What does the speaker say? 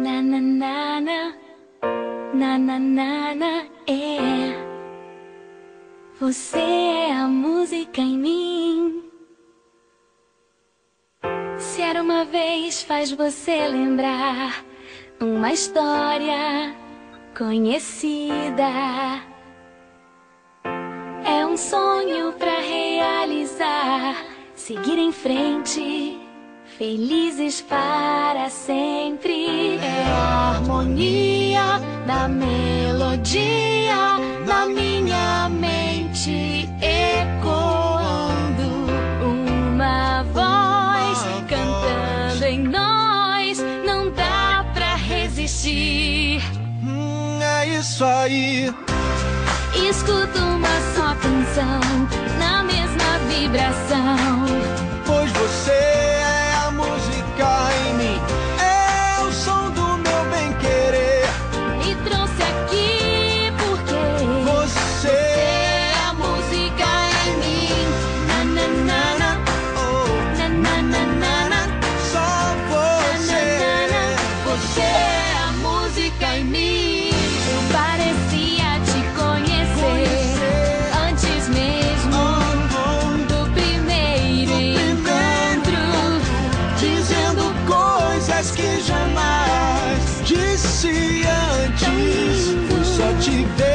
Na na na na, na na na na, é. Você é a música em mim. Se era uma vez, faz você lembrar uma história conhecida. É um sonho pra realizar, seguir em frente, felizes para sempre. Harmonia da melodia na minha mente ecoando uma voz cantando em nós. Não dá pra resistir. Hum, é isso aí. Escuto uma só canção na mesma vibração. Disse antes. Foi só te ver